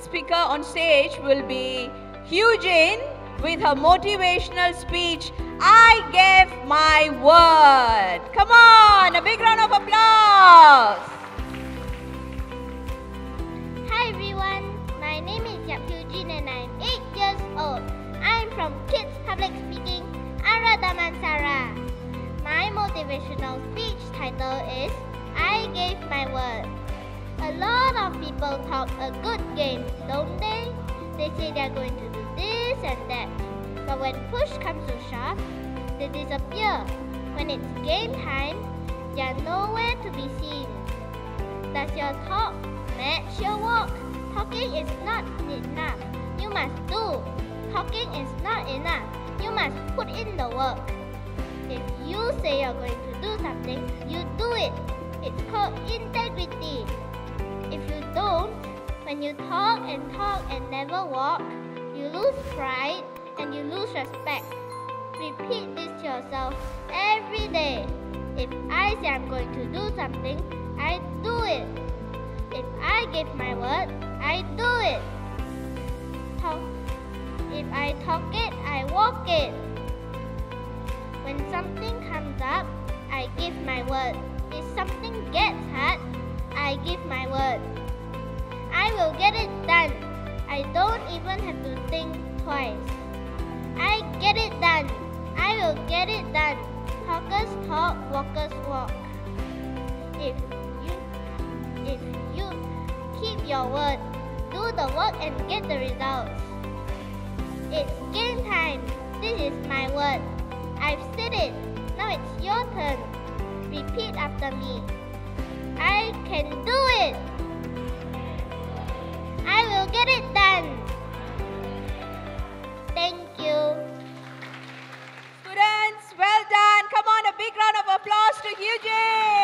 speaker on stage will be Hew Jean with her motivational speech, I gave my word. Come on, a big round of applause. Hi everyone, my name is Yap Hew Jean and I'm 8 years old. I'm from Kids Public Speaking, Ara Damansara. My motivational speech title is I Gave My Word. Of people talk a good game, don't they? They say they're going to do this and that. But when push comes to shove, they disappear. When it's game time, they're nowhere to be seen. Does your talk match your walk? Talking is not enough. You must do. Talking is not enough. You must put in the work. If you say you're going to do something, you do it. It's called integrity. If you don't, when you talk and talk and never walk, you lose pride and you lose respect. Repeat this to yourself every day. If I say I'm going to do something, I do it. If I give my word, I do it. Talk. If I talk it, I walk it. When something comes up, I give my word. If something gets hard, I give my word. I will get it done. I don't even have to think twice. I get it done. I will get it done. Talkers talk, walkers walk. If you if you keep your word, do the work and get the results. It's game time. This is my word. I've said it. Now it's your turn. Repeat after me. I can do it. I will get it done. Thank you. Students, well done. Come on, a big round of applause to Hew Jean.